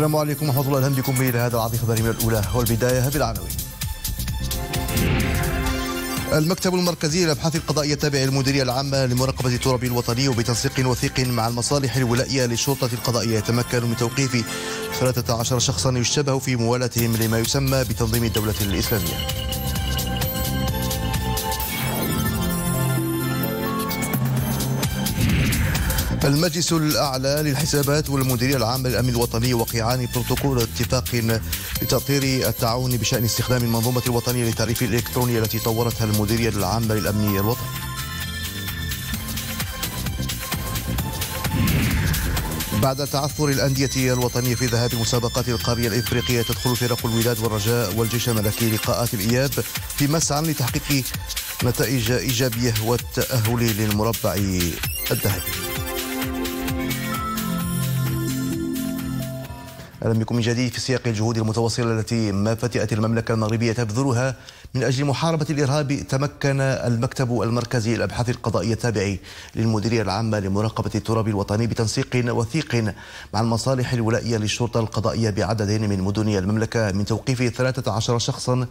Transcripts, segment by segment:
السلام عليكم ورحمة الله. أهلا بكم إلى هذا خبري من الأولى والبداية بالعناوين. المكتب المركزي للأبحاث القضائية التابع للمديرية العامة لمراقبة التراب الوطني وبتنسيق وثيق مع المصالح الولائية للشرطة القضائية يتمكن من توقيف 13 شخصا يشتبه في موالاتهم لما يسمى بتنظيم الدولة الإسلامية. المجلس الأعلى للحسابات والمديرية العامة للأمن الوطني وقعان بروتوكول اتفاق لتطوير التعاون بشأن استخدام المنظومة الوطنية للتعريف الإلكتروني التي طورتها المديرية العامة للأمن الوطني. بعد تعثر الأندية الوطنية في ذهاب المسابقات القارية الإفريقية تدخل فرق الوداد والرجاء والجيش الملكي لقاءات الإياب في مسعى لتحقيق نتائج إيجابية والتأهل للمربع الذهبي. أهلا بكم من جديد في سياق الجهود المتواصله التي ما فتئت المملكة المغربية تبذلها من أجل محاربة الإرهاب تمكن المكتب المركزي للأبحاث القضائية التابع للمديرية العامة لمراقبة التراب الوطني بتنسيق وثيق مع المصالح الولائية للشرطة القضائية بعدد من مدن المملكة من توقيف 13 شخصا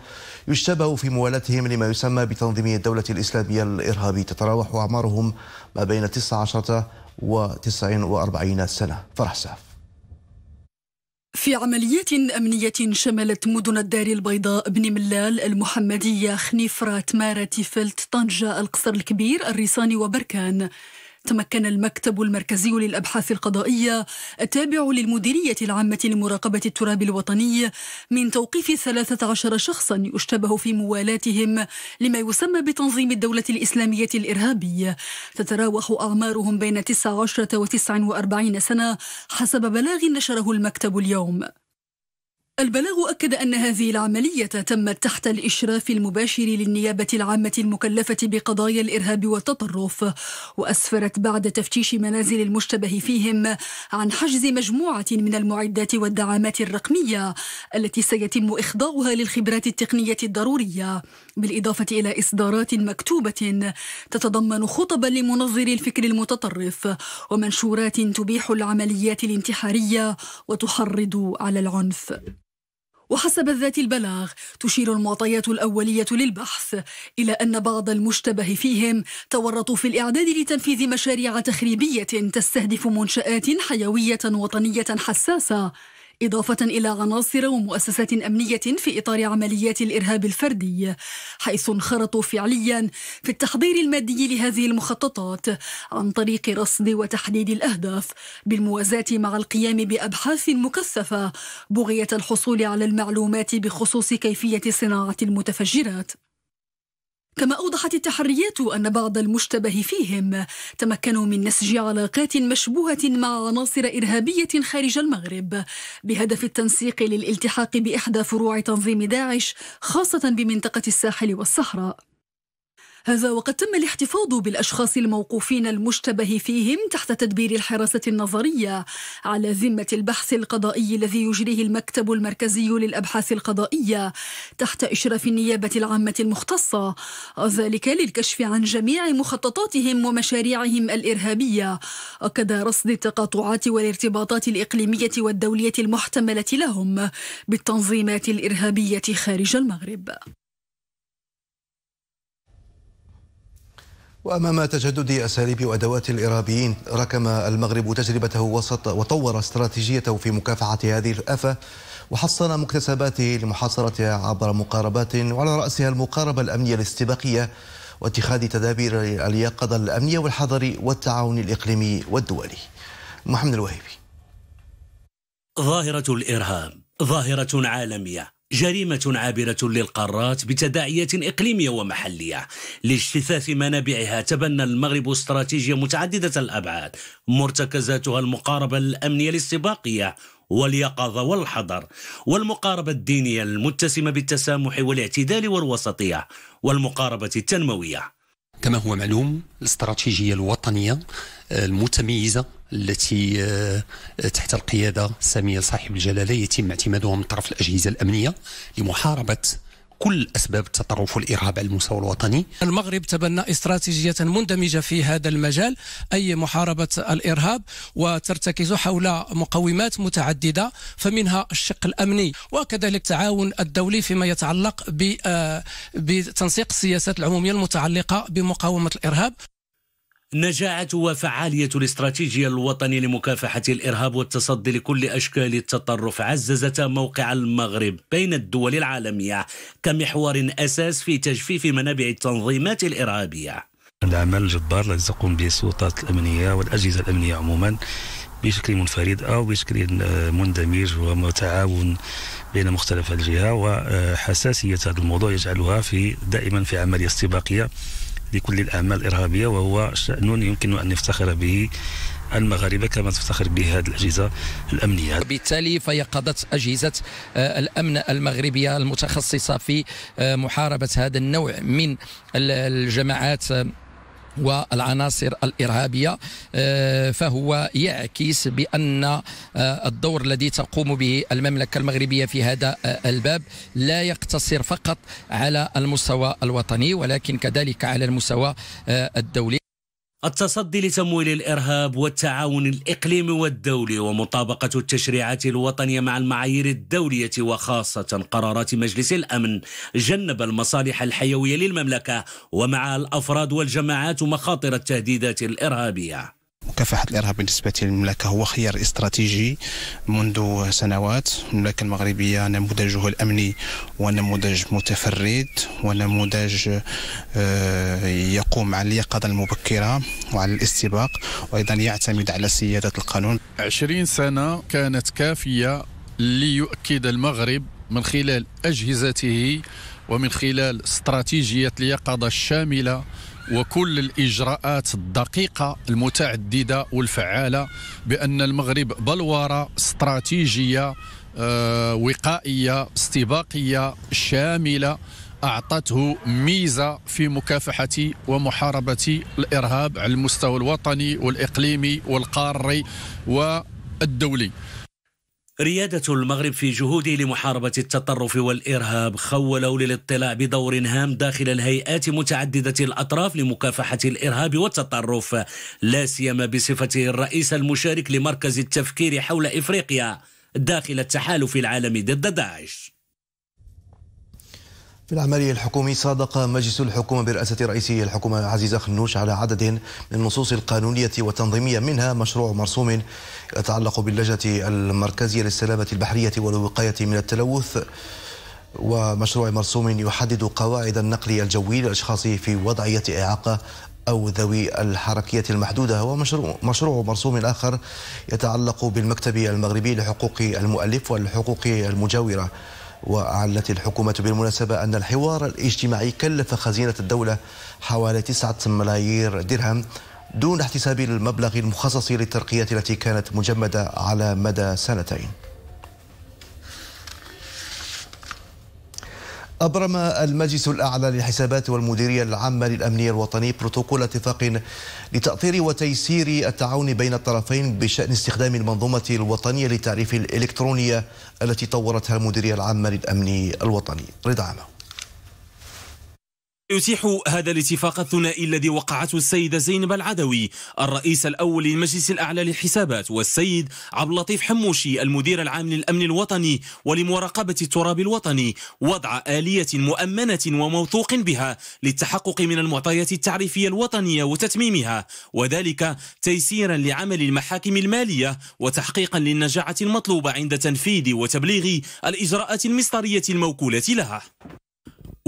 يشتبه في موالاتهم لما يسمى بتنظيم الدولة الإسلامية الارهابي تتراوح أعمارهم ما بين 19 و 49 سنة. فرح ساف. في عمليات أمنية شملت مدن الدار البيضاء بني ملال المحمدية خنيفرة تمارة تيفلت طنجة القصر الكبير الريصاني وبركان. تمكن المكتب المركزي للأبحاث القضائية التابع للمديرية العامة لمراقبة التراب الوطني من توقيف 13 شخصا يشتبه في موالاتهم لما يسمى بتنظيم الدولة الإسلامية الإرهابي. تتراوح أعمارهم بين 19 و 49 سنة حسب بلاغ نشره المكتب اليوم. البلاغ أكد أن هذه العملية تمت تحت الإشراف المباشر للنيابة العامة المكلفة بقضايا الإرهاب والتطرف وأسفرت بعد تفتيش منازل المشتبه فيهم عن حجز مجموعة من المعدات والدعامات الرقمية التي سيتم إخضاعها للخبرات التقنية الضرورية بالإضافة إلى إصدارات مكتوبة تتضمن خطبا لمنظر الفكر المتطرف ومنشورات تبيح العمليات الانتحارية وتحرض على العنف. وحسب ذات البلاغ تشير المعطيات الأولية للبحث إلى أن بعض المشتبه فيهم تورطوا في الإعداد لتنفيذ مشاريع تخريبية تستهدف منشآت حيوية وطنية حساسة. إضافة إلى عناصر ومؤسسات أمنية في إطار عمليات الإرهاب الفردي حيث انخرطوا فعليا في التحضير المادي لهذه المخططات عن طريق رصد وتحديد الأهداف بالموازاة مع القيام بأبحاث مكثفة بغية الحصول على المعلومات بخصوص كيفية صناعة المتفجرات. كما أوضحت التحريات أن بعض المشتبه فيهم تمكنوا من نسج علاقات مشبوهة مع عناصر إرهابية خارج المغرب بهدف التنسيق للالتحاق بإحدى فروع تنظيم داعش خاصة بمنطقة الساحل والصحراء. هذا وقد تم الاحتفاظ بالأشخاص الموقوفين المشتبه فيهم تحت تدبير الحراسة النظرية على ذمة البحث القضائي الذي يجريه المكتب المركزي للأبحاث القضائية تحت إشراف النيابة العامة المختصة. ذلك للكشف عن جميع مخططاتهم ومشاريعهم الإرهابية. أكد رصد التقاطعات والارتباطات الإقليمية والدولية المحتملة لهم بالتنظيمات الإرهابية خارج المغرب. وأمام تجدد أساليب وأدوات الإرهابيين ركم المغرب تجربته وسط وطور استراتيجيته في مكافحة هذه الآفة وحصن مكتسباته لمحاصرتها عبر مقاربات وعلى رأسها المقاربة الأمنية الاستباقية واتخاذ تدابير اليقظة الأمنية والحضر والتعاون الإقليمي والدولي. محمد الوهيبي. ظاهرة الإرهاب ظاهرة عالمية. جريمة عابرة للقارات بتداعيات إقليمية ومحلية لاجتثاث منابعها تبنى المغرب استراتيجية متعددة الأبعاد مرتكزاتها المقاربة الأمنية الاستباقية واليقظة والحضر والمقاربة الدينية المتسمة بالتسامح والاعتدال والوسطية والمقاربة التنموية. كما هو معلوم الاستراتيجية الوطنية المتميزة التي آه، تحت القيادة السامية صاحب الجلالة يتم اعتمادها من طرف الأجهزة الأمنية لمحاربة كل أسباب التطرف والارهاب على المستوى الوطني. المغرب تبنى استراتيجية مندمجة في هذا المجال أي محاربة الإرهاب وترتكز حول مقومات متعددة فمنها الشق الأمني وكذلك التعاون الدولي فيما يتعلق آه، بتنسيق السياسات العمومية المتعلقة بمقاومة الإرهاب. نجاعة وفعالية الاستراتيجية الوطني لمكافحة الإرهاب والتصدي لكل أشكال التطرف عززت موقع المغرب بين الدول العالمية كمحور أساس في تجفيف منابع التنظيمات الإرهابية. العمل الجبار الذي تقوم به السلطات الأمنية والأجهزة الأمنية عموما بشكل منفرد أو بشكل مندمج ومتعاون بين مختلف الجهات وحساسية هذا الموضوع يجعلها في دائما في عملية استباقية لكل الأعمال الإرهابية وهو شأن يمكن أن نفتخر به المغاربة كما تفتخر به هذه الأجهزة الأمنية. بالتالي فيقظت أجهزة آه، الأمن المغربية المتخصصة في آه، محاربة هذا النوع من الجماعات آه، والعناصر الإرهابية آه، فهو يعكس بأن آه، الدور الذي تقوم به المملكة المغربية في هذا آه، الباب لا يقتصر فقط على المستوى الوطني ولكن كذلك على المستوى الدولي. التصدي لتمويل الإرهاب والتعاون الإقليمي والدولي ومطابقة التشريعات الوطنية مع المعايير الدولية وخاصة قرارات مجلس الأمن جنب المصالح الحيوية للمملكة ومع الأفراد والجماعات مخاطر التهديدات الإرهابية. مكافحة الإرهاب بالنسبة للمملكة هو خيار استراتيجي منذ سنوات. المملكة المغربية نموذجه الأمني ونموذج متفرد ونموذج آه، يقوم على اليقظة المبكرة وعلى الاستباق وأيضا يعتمد على سيادة القانون. عشرين سنة كانت كافية ليؤكد المغرب من خلال أجهزته ومن خلال استراتيجية اليقظة الشاملة وكل الإجراءات الدقيقة المتعددة والفعالة بأن المغرب بلورة استراتيجية آه، وقائية استباقية شاملة أعطته ميزة في مكافحة ومحاربة الإرهاب على المستوى الوطني والإقليمي والقاري والدولي. ريادة المغرب في جهوده لمحاربة التطرف والإرهاب خولوا للاطلاع بدور هام داخل الهيئات متعددة الأطراف لمكافحة الإرهاب والتطرف لا سيما بصفته الرئيس المشارك لمركز التفكير حول إفريقيا داخل التحالف العالمي ضد داعش. في العملية الحكومي صادق مجلس الحكومة برئاسة رئيس الحكومة عزيزة خنوش على عدد من النصوص القانونية والتنظيمية منها مشروع مرسوم يتعلق باللجنة المركزية للسلامة البحرية والوقاية من التلوث ومشروع مرسوم يحدد قواعد النقل الجوي للأشخاص في وضعية إعاقة أو ذوي الحركية المحدودة ومشروع مشروع مرسوم آخر يتعلق بالمكتب المغربي لحقوق المؤلف والحقوق المجاورة. وأعلنت الحكومة بالمناسبة أن الحوار الاجتماعي كلف خزينة الدولة حوالي تسعة ملايير درهم دون احتساب المبلغ المخصص للترقية التي كانت مجمدة على مدى سنتين. أبرم المجلس الأعلى للحسابات والمديرية العامة للأمنية الوطني بروتوكول اتفاق لتأطير وتيسير التعاون بين الطرفين بشأن استخدام المنظومة الوطنية للتعريف الإلكترونية التي طورتها المديرية العامة للأمن الوطني. رضا عامة يتيح هذا الاتفاق الثنائي الذي وقعته السيدة زينب العدوي الرئيس الأول للمجلس الأعلى للحسابات والسيد عبد اللطيف حموشي المدير العام للأمن الوطني ولمراقبة التراب الوطني وضع آلية مؤمنة وموثوق بها للتحقق من المعطيات التعريفية الوطنية وتتميمها وذلك تيسيرا لعمل المحاكم المالية وتحقيقا للنجاعة المطلوبة عند تنفيذ وتبليغ الإجراءات المصدرية الموكولة لها.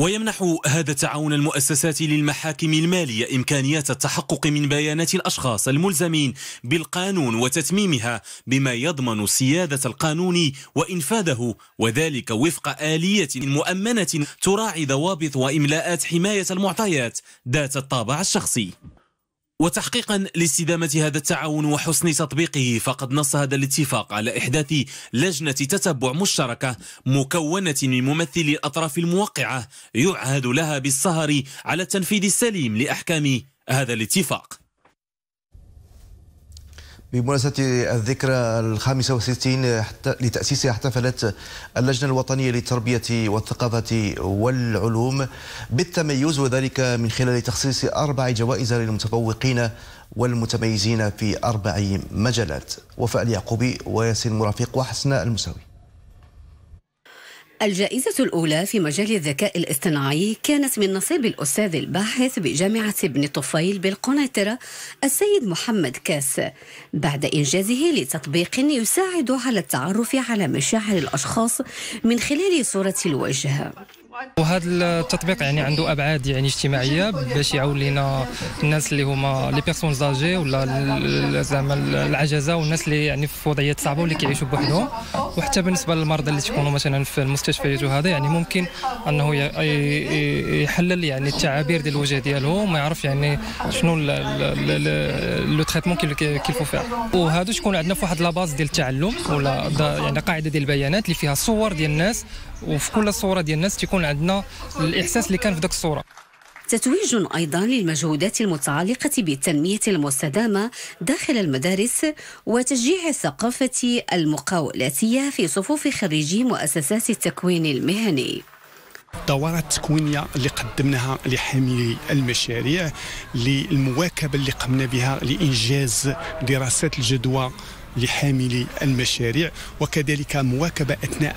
ويمنح هذا التعاون المؤسسات للمحاكم المالية إمكانيات التحقق من بيانات الأشخاص الملزمين بالقانون وتتميمها بما يضمن سيادة القانون وإنفاذه وذلك وفق آلية مؤمنة تراعي ضوابط وإملاءات حماية المعطيات ذات الطابع الشخصي. وتحقيقا لاستدامة هذا التعاون وحسن تطبيقه فقد نص هذا الاتفاق على إحداث لجنة تتبع مشتركة مكونة من ممثلي الأطراف الموقعة يعهد لها بالسهر على التنفيذ السليم لأحكام هذا الاتفاق. بمناسبة الذكرى الخامسة والستين لتأسيسها احتفلت اللجنة الوطنية للتربية والثقافة والعلوم بالتميز وذلك من خلال تخصيص أربع جوائز للمتفوقين والمتميزين في أربع مجالات. وفاء اليعقوبي وياسين مرافق وحسن المساوي. الجائزة الأولى في مجال الذكاء الاصطناعي كانت من نصيب الأستاذ الباحث بجامعة ابن طفيل بالقنيطرة السيد محمد كاس بعد إنجازه لتطبيق يساعد على التعرف على مشاعر الأشخاص من خلال صورة الوجه. وهذا التطبيق يعني عنده أبعاد يعني اجتماعية باش يعاون لنا الناس اللي هما les personnes âgées ولا زعما العجزة والناس اللي يعني في وضعيات صعبة واللي كيعيشوا بوحدهم وحتى بالنسبة للمرضى اللي تكونوا مثلا في المستشفيات وهذا يعني ممكن أنه يحلل يعني التعابير ديال الوجه ديالهم وما يعرف يعني شنو le traitement qu'il faut فيها وهادو تكون عندنا في واحد la base ديال التعلم ولا يعني قاعدة ديال البيانات اللي فيها صور ديال الناس وفي كل صوره ديال الناس تكون عندنا الإحساس اللي كان في ذاك الصورة. تتويج أيضا للمجهودات المتعلقة بالتنمية المستدامة داخل المدارس وتشجيع الثقافة المقاولاتية في صفوف خريجي مؤسسات التكوين المهني. الدورات التكوينيه اللي قدمناها لحاملي المشاريع للمواكبة اللي قمنا بها لإنجاز دراسات الجدوى لحاملي المشاريع وكذلك مواكبة أثناء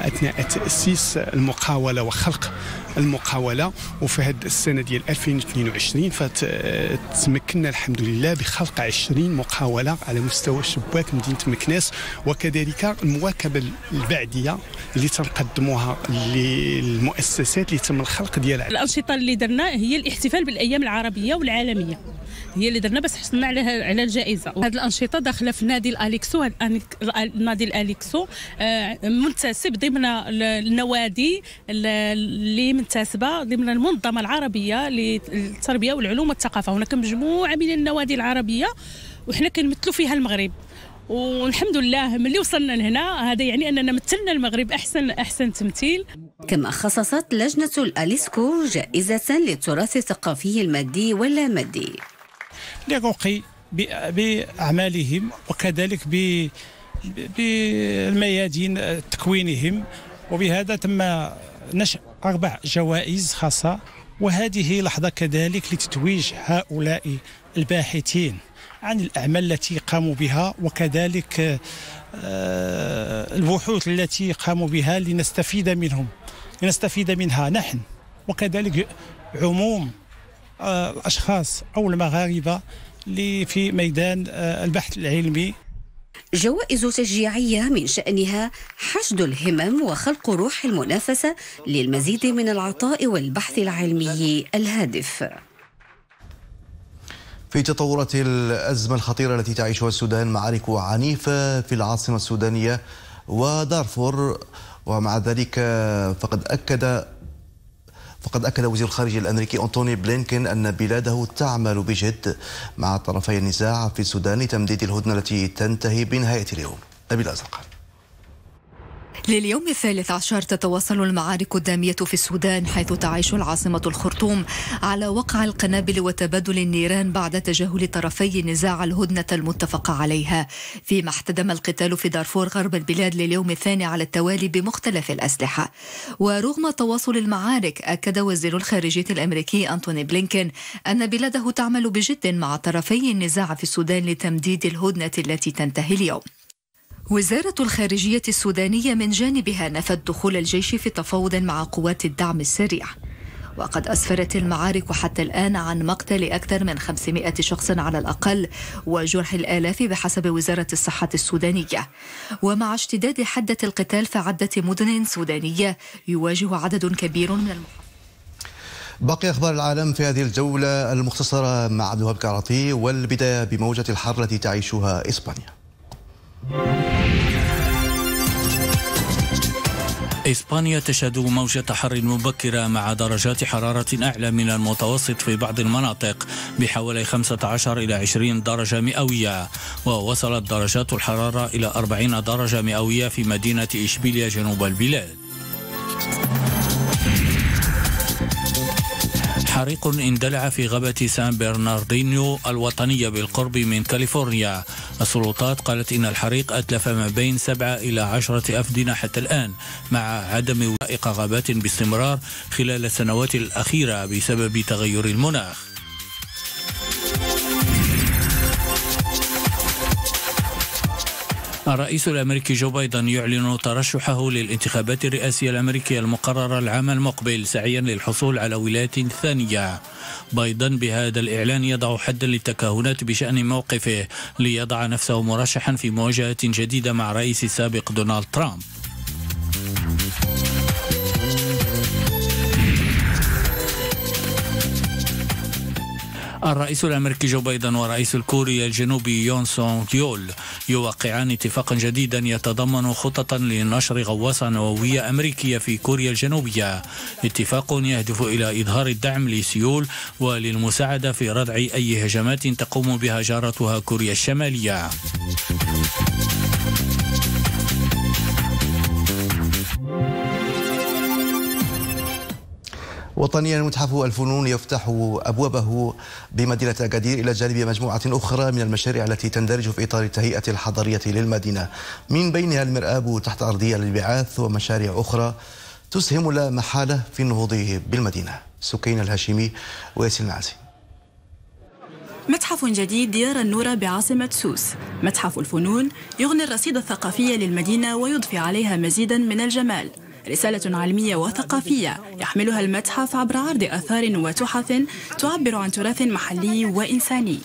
أثناء تأسيس المقاولة وخلق المقاولة. وفي هذه السنة ديال 2022 فتمكنا الحمد لله بخلق 20 مقاولة على مستوى شباك مدينة مكناس. وكذلك المواكبة البعدية اللي تنقدموها للمؤسسات اللي تم الخلق ديالها. الأنشطة اللي درنا هي الاحتفال بالأيام العربية والعالمية. هي اللي درنا باش حصلنا على على الجائزة. وهذه الأنشطة داخلة في نادي الاليكسو نادي الاليكسو آه، منتسب ضمن النوادي اللي منتسبة ضمن المنظمة العربية للتربية والعلوم والثقافة. هناك مجموعة من النوادي العربية وحنا كنمثلوا فيها المغرب. والحمد لله ملي وصلنا لهنا هذا يعني أننا مثلنا المغرب احسن أحسن تمثيل. كما خصصت لجنة الأليسكو جائزة للتراث الثقافي المادي واللامادي بأعمالهم وكذلك بالميادين تكوينهم. وبهذا تم نشر أربع جوائز خاصة. وهذه لحظة كذلك لتتويج هؤلاء الباحثين عن الأعمال التي قاموا بها وكذلك آه، البحوث التي قاموا بها لنستفيد منهم لنستفيد منها نحن. وكذلك عموم الاشخاص أو المغاربة اللي في ميدان آه، البحث العلمي. جوائز تشجيعية من شأنها حشد الهمم وخلق روح المنافسة للمزيد من العطاء والبحث العلمي الهادف. في تطورات الأزمة الخطيرة التي تعيشها السودان معارك عنيفة في العاصمة السودانية ودارفور. ومع ذلك فقد أكد فقد أكد وزير الخارجية الأمريكي أنتوني بلينكين أن بلاده تعمل بجد مع طرفي النزاع في السودان لتمديد الهدنة التي تنتهي بنهاية اليوم. نبيل أزرقان لليوم الثالث عشر تتواصل المعارك الدامية في السودان حيث تعيش العاصمة الخرطوم على وقع القنابل وتبادل النيران بعد تجاهل طرفي النزاع الهدنة المتفق عليها. فيما احتدم القتال في دارفور غرب البلاد لليوم الثاني على التوالي بمختلف الأسلحة. ورغم تواصل المعارك أكد وزير الخارجية الأمريكي أنتوني بلينكين أن بلاده تعمل بجد مع طرفي النزاع في السودان لتمديد الهدنة التي تنتهي اليوم. وزارة الخارجية السودانية من جانبها نفت دخول الجيش في تفاوض مع قوات الدعم السريع. وقد أسفرت المعارك حتى الآن عن مقتل أكثر من 500 شخص على الأقل وجرح الآلاف بحسب وزارة الصحة السودانية. ومع اشتداد حدة القتال في عدة مدن سودانية يواجه عدد كبير من المحافظات باقي أخبار العالم في هذه الجولة المختصرة مع عبد الوهاب كعرطي والبداية بموجة الحر التي تعيشها إسبانيا. إسبانيا تشهد موجة حر مبكرة مع درجات حرارة أعلى من المتوسط في بعض المناطق بحوالي 15 إلى 20 درجة مئوية. ووصلت درجات الحرارة إلى 40 درجة مئوية في مدينة إشبيليا جنوب البلاد. حريق اندلع في غابة سان برناردينيو الوطنية بالقرب من كاليفورنيا. السلطات قالت إن الحريق أتلف ما بين سبعة إلى عشرة أفدنة حتى الآن مع عدم وثائق غابات باستمرار خلال السنوات الأخيرة بسبب تغير المناخ. الرئيس الأمريكي جو بايدن يعلن ترشحه للانتخابات الرئاسية الأمريكية المقررة العام المقبل سعيا للحصول على ولاية ثانية. بايدن بهذا الإعلان يضع حدا للتكهنات بشأن موقفه ليضع نفسه مرشحا في مواجهة جديدة مع الرئيس السابق دونالد ترامب. الرئيس الأمريكي جو بايدن ورئيس الكوري الجنوبي يون سونغ يول يوقعان اتفاقا جديدا يتضمن خططا لنشر غواصه نووية أمريكية في كوريا الجنوبية. اتفاق يهدف إلى إظهار الدعم لسيول وللمساعدة في ردع أي هجمات تقوم بها جارتها كوريا الشمالية. وطنيا متحف الفنون يفتح أبوابه بمدينة أكادير إلى جانب مجموعة أخرى من المشاريع التي تندرج في إطار التهيئة الحضرية للمدينة. من بينها المرآب تحت أرضية للبعاث ومشاريع أخرى تسهم لا محالة في النهوض بالمدينة. سكين الهاشمي وياسين العزي متحف جديد ديار النورة بعاصمة سوس. متحف الفنون يغني الرصيد الثقافي للمدينة ويضفي عليها مزيدا من الجمال. رسالة علمية وثقافية يحملها المتحف عبر عرض آثار وتحف تعبر عن تراث محلي وإنساني.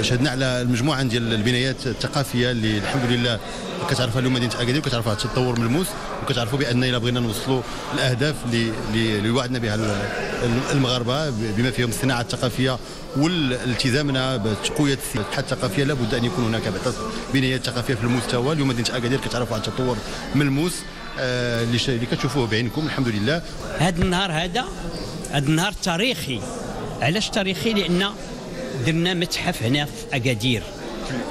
شهدنا على المجموعة ديال البنايات الثقافية اللي الحمد لله كتعرفها اليوم مدينة أكادير وكتعرفها التطور ملموس وكتعرفوا بأن إلا بغينا نوصلوا الأهداف اللي اللي وعدنا بها المغاربة بما فيهم الصناعة الثقافية والالتزامنا بتقوية الحياة الثقافيه لابد أن يكون هناك بنايات ثقافية في المستوى. اليوم مدينه اكادير كتعرفوا على التطور ملموس آه اللي كتشوفوه بعينكم الحمد لله. هذا النهار هذا هذا النهار تاريخي. علاش تاريخي؟ لأن درنا متحف هنا في أكادير.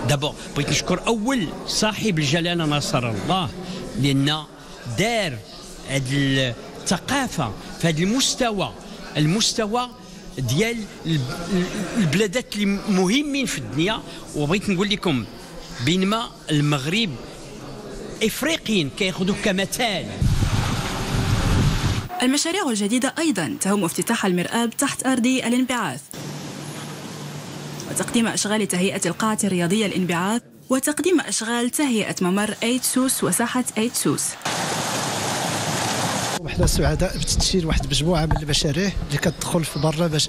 دابا بغيت نشكر أول صاحب الجلالة نصر الله لأن دار هذه الثقافة في هذا المستوى. المستوى ديال البلادات اللي مهمين في الدنيا. وبغيت نقول لكم بينما المغرب إفريقيين كياخذوا كمثال. المشاريع الجديدة أيضا تهم افتتاح المرآب تحت أرضي الانبعاث. وتقديم أشغال تهيئة القاعة الرياضية الانبعاث وتقديم أشغال تهيئة ممر أيت سوس وساحة أيت وحنا سعداء بتسجيل واحد مجموعة من المشاريع اللي كتدخل في برنامج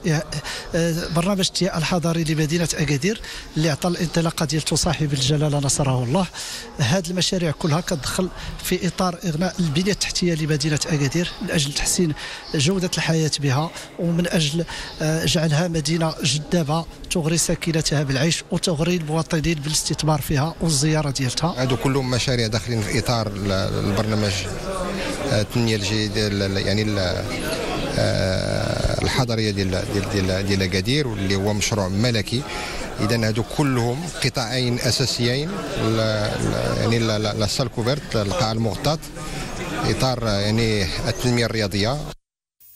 آه، برنامج التياء الحضاري لمدينة أكادير اللي عطى الانطلاقة ديالته صاحب الجلالة نصره الله. هذه المشاريع كلها كتدخل في إطار إغناء البنية التحتية لمدينة أكادير من أجل تحسين جودة الحياة بها ومن أجل آه، جعلها مدينة جذابة تغري ساكنتها بالعيش وتغري المواطنين بالاستثمار فيها والزيارة ديالتها. هذو كلهم مشاريع داخلين في إطار البرنامج. التنمية الجيده يعني آه، الحضريه ديال ديال ديال اكادير واللي هو مشروع ملكي. اذا هادو كلهم قطاعين أساسيين. يعني لا سال كوفرت القاع المغطاة. إطار يعني التنمية الرياضية.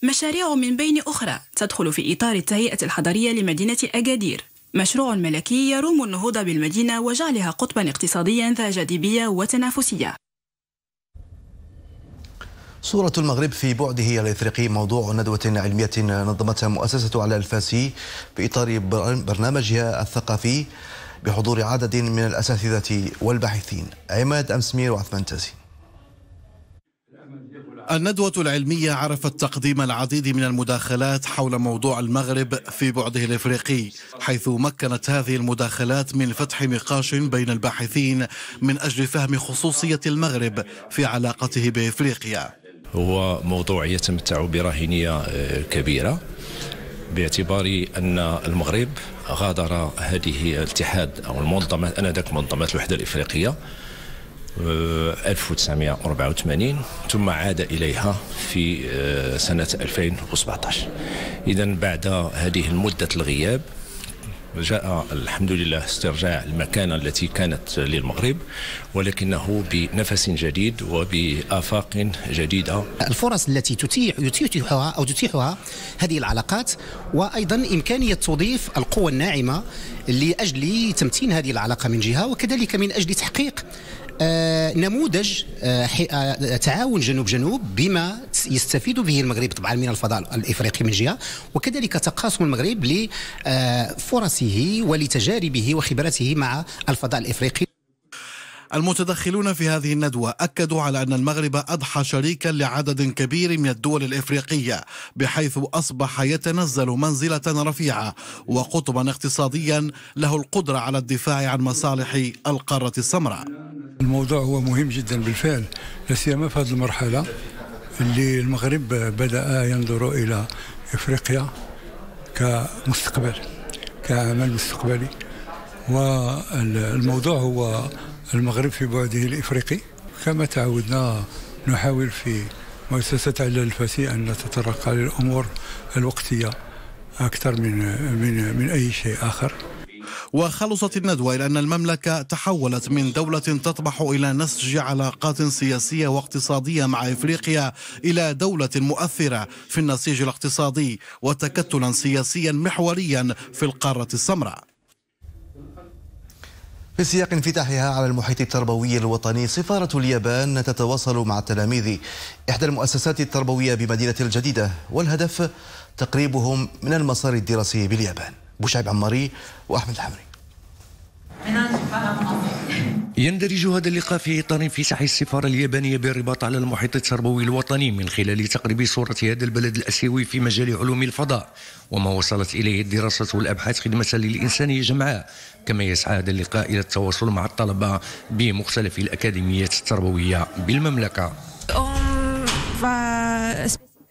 مشاريع من بين أخرى تدخل في إطار التهيئة الحضرية لمدينة أكادير. مشروع ملكي يروم النهوض بالمدينة وجعلها قطبا اقتصاديا ذا جاذبية وتنافسية. صورة المغرب في بعده الإفريقي موضوع ندوة علمية نظمتها مؤسسة على الفاسي في إطار برنامجها الثقافي بحضور عدد من الأساتذة والباحثين عماد أمسمير وعثمان تازي الندوة العلمية عرفت تقديم العديد من المداخلات حول موضوع المغرب في بعده الإفريقي، حيث مكنت هذه المداخلات من فتح نقاش بين الباحثين من أجل فهم خصوصية المغرب في علاقته بإفريقيا. هو موضوع يتمتع براهنية آه، كبيرة باعتبار أن المغرب غادر هذه الاتحاد أو المنظمة أنذاك منظمة الوحدة الإفريقية 1984 آه، ثم عاد إليها في آه، سنة 2017 إذا بعد هذه المدة الغياب جاء الحمد لله استرجاع المكانة التي كانت للمغرب ولكنه بنفس جديد وبآفاق جديدة. الفرص التي تتيح يتيحها أو تتيحها هذه العلاقات وأيضا إمكانية توظيف القوى الناعمة لأجل تمتين هذه العلاقة من جهة وكذلك من أجل تحقيق نموذج آه، آه، تعاون جنوب جنوب بما يستفيد به المغرب طبعا من الفضاء الإفريقي من جهة وكذلك تقاسم المغرب لفرصه ولتجاربه وخبرته مع الفضاء الإفريقي المتدخلون في هذه الندوة أكدوا على أن المغرب أضحى شريكا لعدد كبير من الدول الإفريقية بحيث أصبح يتنزل منزلة رفيعة وقطبا اقتصاديا له القدرة على الدفاع عن مصالح القارة السمراء. الموضوع هو مهم جدا بالفعل لا سيما في هذه المرحلة اللي المغرب بدأ ينظر إلى إفريقيا كمستقبل كعمل مستقبلي. والموضوع هو المغرب في بعده الإفريقي كما تعودنا نحاول في مؤسسة علال الفاسي أن نتطرق للأمور الوقتية أكثر من من من أي شيء آخر. وخلصت الندوة إلى أن المملكة تحولت من دولة تطمح إلى نسج علاقات سياسية واقتصادية مع إفريقيا إلى دولة مؤثرة في النسيج الاقتصادي وتكتلا سياسيا محوريا في القارة السمراء. في سياق انفتاحها على المحيط التربوي الوطني سفارة اليابان تتواصل مع تلاميذ إحدى المؤسسات التربوية بمدينة الجديدة والهدف تقريبهم من المسار الدراسي باليابان. بوشعب عماري وأحمد الحمري. يندرج هذا اللقاء في إطار انفتاح السفارة اليابانية بالرباط على المحيط التربوي الوطني من خلال تقريب صورة هذا البلد الأسيوي في مجال علوم الفضاء وما وصلت إليه الدراسه والابحاث خدمة للانسانيه جمعاء كما يسعى هذا اللقاء إلى التواصل مع الطلبة بمختلف الأكاديميات التربويه بالمملكة.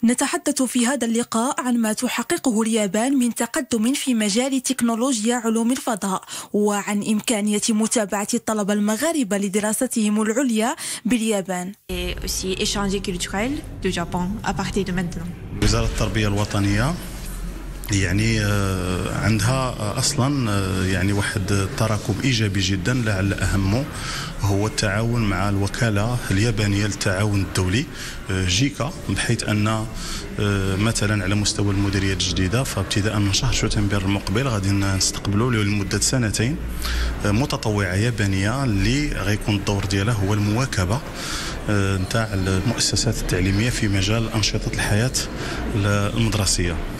نتحدث في هذا اللقاء عن ما تحققه اليابان من تقدم في مجال تكنولوجيا علوم الفضاء وعن إمكانية متابعة الطلبة المغاربة لدراستهم العليا باليابان. وزارة التربية الوطنية يعني آه، عندها أصلا آه، يعني واحد التراكم إيجابي جدا لعل أهمه هو التعاون مع الوكالة اليابانية للتعاون الدولي آه، جيكا بحيث أن مثلا على مستوى المديريات الجديدة فابتداء من شهر شتنبر المقبل غادي نستقبلوا لمدة سنتين متطوعة يابانية اللي غيكون الدور ديالها هو المواكبة نتاع المؤسسات التعليمية في مجال أنشطة الحياة المدرسية.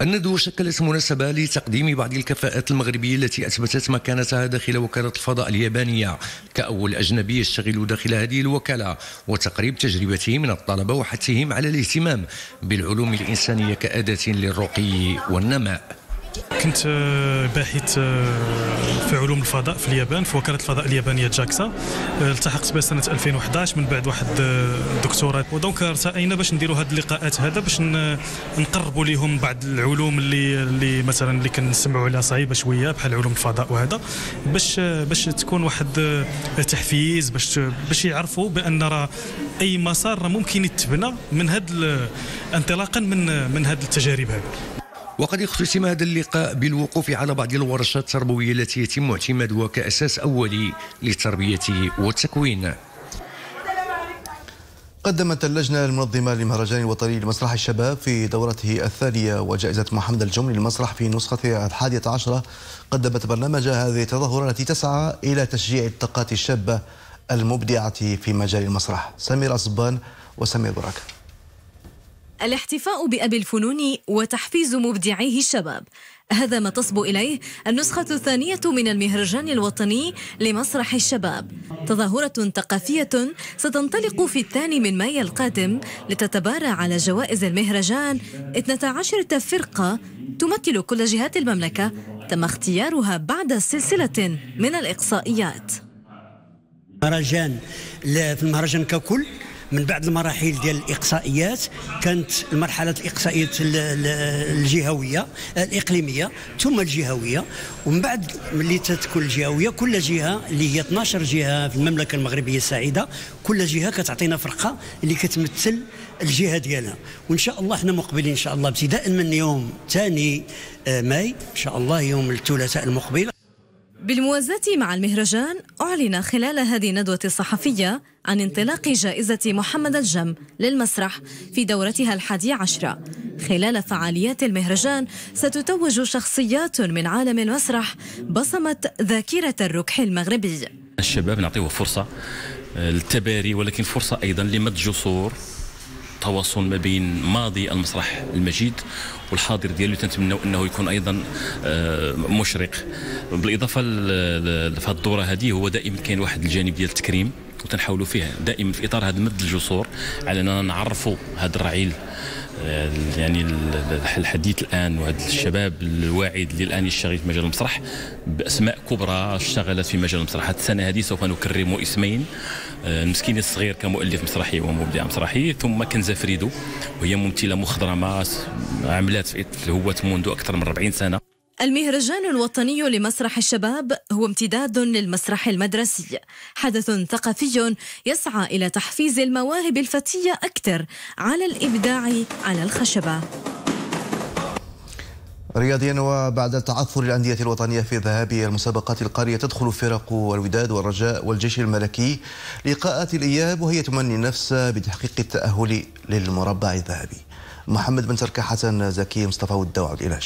الندوة شكلت مناسبة لتقديم بعض الكفاءات المغربية التي أثبتت مكانتها داخل وكالة الفضاء اليابانية كأول أجنبي يشتغل داخل هذه الوكالة وتقريب تجربته من الطلبة وحثهم على الاهتمام بالعلوم الإنسانية كأداة للرقي والنماء. كنت آه، باحث آه، في علوم الفضاء في اليابان في وكالة الفضاء اليابانية جاكسا. آه، التحقت بها سنه 2011 من بعد واحد الدكتوراه ودونك ارتئينا باش نديروا هاد اللقاءات هذا باش نقربوا لهم بعض العلوم اللي اللي مثلا اللي كنسمعوا عليها صعيبة شوية بحال علوم الفضاء وهذا باش باش تكون واحد تحفيز باش باش يعرفوا بأن راه أي مسار ممكن يتبنى من هاد انطلاقا من من هاد التجارب هذه. وقد اختتم هذا اللقاء بالوقوف على بعض الورشات التربوية التي يتم اعتمادها كأساس أولي للتربية والتكوين. قدمت اللجنة المنظمة للمهرجان الوطني لمسرح الشباب في دورته الثانية وجائزة محمد الجمل للمسرح في نسخة الحادية عشرة. قدمت برنامج هذه التظاهرة التي تسعى إلى تشجيع الطاقات الشابة المبدعة في مجال المسرح. سمير أصبان وسمير بركة. الاحتفاء بأبي الفنون وتحفيز مبدعيه الشباب. هذا ما تصبو إليه النسخة الثانية من المهرجان الوطني لمسرح الشباب. تظاهرة ثقافية ستنطلق في الثاني من مايو القادم لتتبارى على جوائز المهرجان 12 فرقة تمثل كل جهات المملكة تم اختيارها بعد سلسلة من الإقصائيات. مهرجان في المهرجان ككل من بعد المراحل ديال الإقصائيات كانت المرحلة الاقصائيات الجهوية الإقليمية ثم الجهوية. ومن بعد ملي تتكون الجهوية كل جهة اللي هي 12 جهة في المملكة المغربية السعيدة كل جهة كتعطينا فرقة اللي كتمثل الجهة ديالها. وإن شاء الله إحنا مقبلين إن شاء الله ابتداء من يوم ثاني آه، ماي. إن شاء الله يوم الثلاثاء المقبل. بالموازاة مع المهرجان أعلن خلال هذه الندوة الصحفية عن انطلاق جائزة محمد الجم للمسرح في دورتها الحادية عشرة. خلال فعاليات المهرجان ستتوج شخصيات من عالم المسرح بصمت ذاكرة الركح المغربي. الشباب نعطيه فرصة آه، للتباري ولكن فرصة أيضا لمد جسور تواصل ما بين ماضي المسرح المجيد والحاضر ديالو تنتمناو انه يكون أيضا آه، مشرق. بالإضافة لهذه الدورة هذه هو دائما كاين واحد الجانب ديال التكريم وتنحاولوا فيه دائما في إطار هذا مد الجسور على أننا نعرفوا هذا الرعيل. آه، يعني الحديث الآن وهذا الشباب الواعد اللي الآن يشتغل في مجال المسرح بأسماء كبرى اشتغلت في مجال المسرح. السنة هذه سوف نكرم اسمين. المسكين الصغير كمؤلف مسرحي ومبدع مسرحي. ثم كنزه فريدو وهي ممثلة مخضرمة عملات في الهوة منذ أكثر من 40 سنة. المهرجان الوطني لمسرح الشباب هو امتداد للمسرح المدرسي. حدث ثقافي يسعى إلى تحفيز المواهب الفتية أكثر على الإبداع على الخشبة. رياضيا وبعد تعثر الأندية الوطنية في ذهاب المسابقات القارية تدخل فرق الوداد والرجاء والجيش الملكي لقاءات الإياب وهي تمني نفسها بتحقيق التأهل للمربع الذهبي. محمد بن تركة حسن زكي مصطفى وداع إلى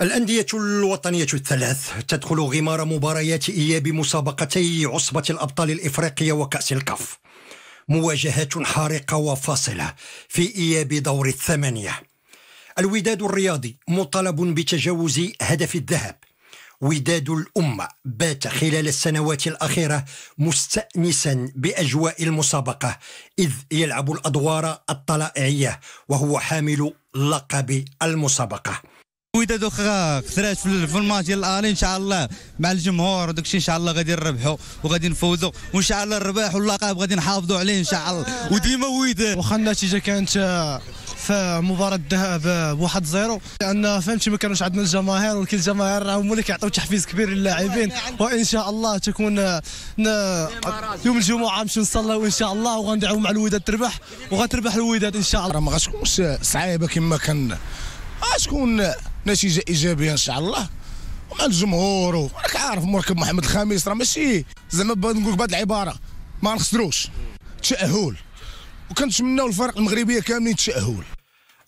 الأندية الوطنية الثلاث تدخل غمار مباريات إياب مسابقتي عصبة الأبطال الإفريقية وكأس الكف مواجهات حارقة وفاصلة في إياب دور الثمانية. الوداد الرياضي مطالب بتجاوز هدف الذهب وداد الأمة بات خلال السنوات الأخيرة مستأنسا بأجواء المسابقة إذ يلعب الأدوار الطلائعية وهو حامل لقب المسابقة. وداد واخا خسرات في الماتش ديال الالي إن شاء الله مع الجمهور. وداك الشيء إن شاء الله غادي نربحوا وغادي نفوزوا وإن شاء الله الرباح واللقب غادي نحافظوا عليه إن شاء الله. وديما وداد. واخا النتيجة كانت في مباراه الذهاب بواحد زيرو لأن فهمتي ما كانوش عندنا الجماهير ولكن الجماهير راهم اللي كيعطيو تحفيز كبير للاعبين. وإن شاء الله تكون يوم الجمعة نمشيو نصليو إن شاء الله وغندعوا مع الوداد تربح وغتربح الوداد إن شاء الله. ما غاتكونش صعيبة كما كان. غتكون نتيجة إيجابية إن شاء الله. ومع الجمهور راك عارف مركب محمد الخامس راه ماشي زعما نقول بهذه العبارة ما نخسروش. تاهل وكنتمناو الفرق المغربية كاملين تاهل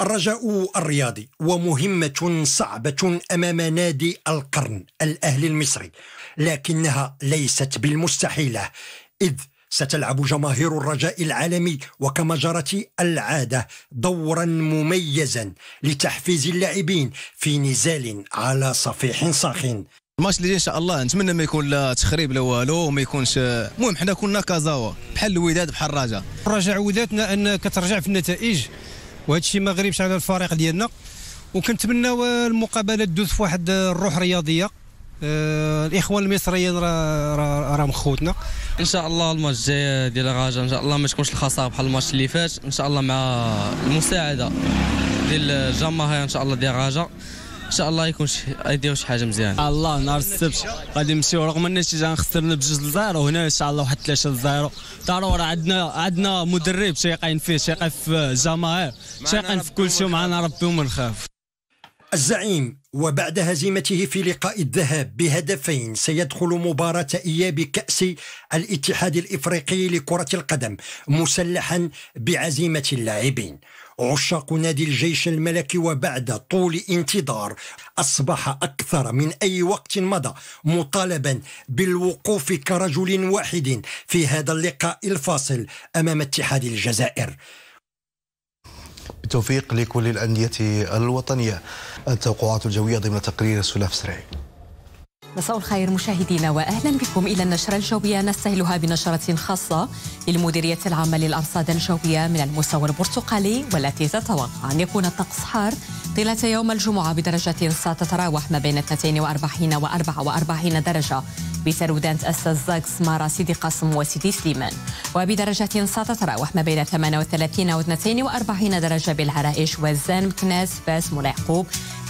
الرجاء الرياضي ومهمة صعبة أمام نادي القرن الأهلي المصري لكنها ليست بالمستحيلة إذ ستلعب جماهير الرجاء العالمي وكما جرت العادة دورا مميزا لتحفيز اللاعبين في نزال على صفيح ساخن الماتش اللي إن شاء الله نتمنى ما يكون لا تخريب لا والو وما يكونش المهم حنا كنا كازاوا بحال الوداد بحال الرجاء. الرجاء ودادنا إن كترجع في النتائج. وهذا الشيء ما غريبش على الفريق ديالنا. وكنتمناو المقابلة تدوز في واحد الروح رياضية. آه الإخوان المصريين راهم خوتنا. إن شاء الله الماتش الجاي ديال الرجاء إن شاء الله ما تكونش الخسارة بحال الماتش اللي فات. إن شاء الله مع المساعدة ديال الجماهير إن شاء الله ديال الرجاء ان شاء الله يكون يديروا شي حاجة مزيانه الله نهار السبت. غادي نمشيو رغم النتيجه خسرنا بجوج ل zéro هنا إن شاء الله واحد ثلاثة ل zéro ضروري عندنا عندنا مدرب تايقين فيه تايقين في الجماهير شيقين في كل شيء معنا ربي وما نخاف الزعيم وبعد هزيمته في لقاء الذهاب بهدفين سيدخل مباراة إياب كأس الاتحاد الإفريقي لكرة القدم مسلحا بعزيمة اللاعبين. عشاق نادي الجيش الملكي وبعد طول انتظار أصبح أكثر من أي وقت مضى مطالبا بالوقوف كرجل واحد في هذا اللقاء الفاصل أمام اتحاد الجزائر. بالتوفيق لكل الأندية الوطنية التوقعات الجوية ضمن تقرير سلاف سرعي مساء الخير مشاهدينا واهلا بكم إلى النشرة الجوية. نستهلها بنشرة خاصة للمديرية العامة للأرصاد الجوية من المستوى البرتقالي والتي تتوقع أن يكون الطقس حار طيلة يوم الجمعة بدرجة ستتراوح ما بين 42 و 44 درجة. بسرودانت الزاكس مارا سيدي قاسم وسيدي سليمان. وبدرجة ستتراوح ما بين 38 و 42 درجة بالعرائش والزان مكناس فاس مولا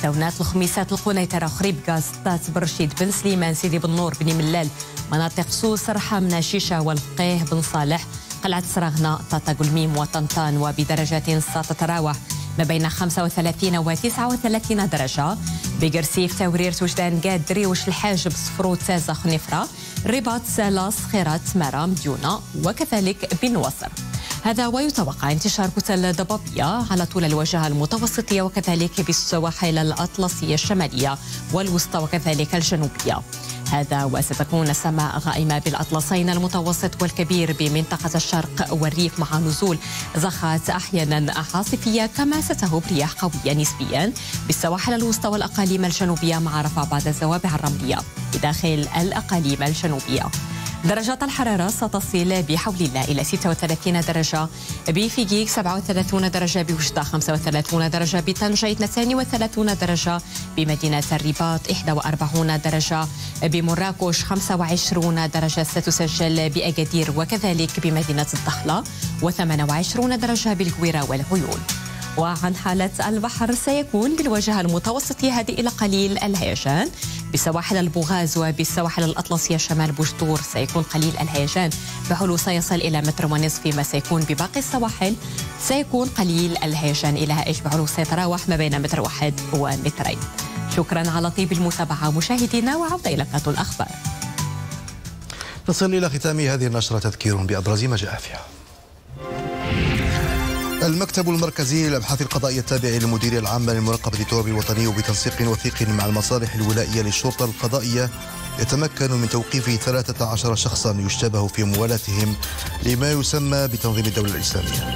ثونات الخميسات القنيطرة خريب غاز طات برشيد بن سليمان سيدي بن نور بن ملال. مناطق سوس رحمنا شيشة والفقيه بن صالح. قلعة سراغنا طاطا قلميم وطنطان وبدرجة ستتراوح. ما بين 35 و 39 درجة. بقرسيف تورير وجدان قادري وش الحاجب صفرو تازا خنفرة رباط سالاس خيرات مرام ديونا. وكذلك بنوصر هذا ويتوقع انتشار كتل ضبابية على طول الواجهة المتوسطية وكذلك بالسواحل الأطلسية الشمالية والوسطى وكذلك الجنوبية. هذا وستكون السماء غائمة بالأطلسين المتوسط والكبير بمنطقة الشرق والريف مع نزول زخات أحيانا عاصفية كما ستهب رياح قوية نسبيا بالسواحل الوسطى والأقاليم الجنوبية مع رفع بعض الزوابع الرملية. بداخل الأقاليم الجنوبية. درجات الحرارة ستصل بحول الله إلى 36 درجة. بفيجيك 37 درجة بوجدة 35 درجة بطنجة 32 درجة بمدينة الرباط 41 درجة بمراكش 25 درجة ستسجل بأكادير وكذلك بمدينة الضحلة و28 درجة بالكويرة والعيون. وعن حالة البحر سيكون بالواجهة المتوسطية هادئ إلى قليل الهيجان. بسواحل البوغاز وبالسواحل الأطلسية شمال بوجدور سيكون قليل الهيجان. بعلو سيصل إلى متر ونصف فيما سيكون بباقي السواحل. سيكون قليل الهيجان إلى هائج بعلو سيتراوح ما بين متر واحد ومترين. شكرا على طيب المتابعة مشاهدينا وعودة إلى الأخبار. نصل إلى ختام هذه النشرة. تذكير بأبرز ما جاء فيها. المكتب المركزي للأبحاث القضائية التابع للمديريه العامه لمراقبه التراب الوطني وبتنسيق وثيق مع المصالح الولائية للشرطة القضائية يتمكن من توقيف 13 شخصا يشتبه في موالاتهم لما يسمى بتنظيم الدولة الإسلامية.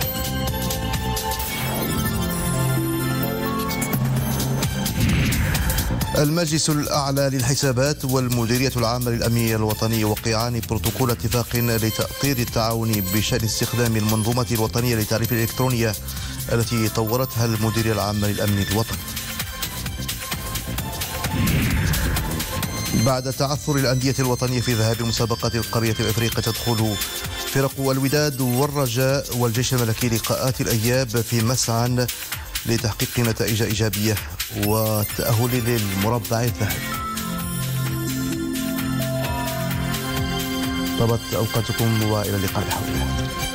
المجلس الأعلى للحسابات والمديرية العامة للأمن الوطني وقعان بروتوكول اتفاق لتأطير التعاون بشأن استخدام المنظومة الوطنية للتعريف الإلكترونية التي طورتها المديرية العامة للأمن الوطني. بعد تعثر الأندية الوطنية في ذهاب المسابقات القارية الإفريقية تدخل فرق الوداد والرجاء والجيش الملكي لقاءات الأياب في مسعى لتحقيق نتائج إيجابية والتأهل للمربع الذهبي. طابت أوقاتكم وإلى اللقاء بحول الله.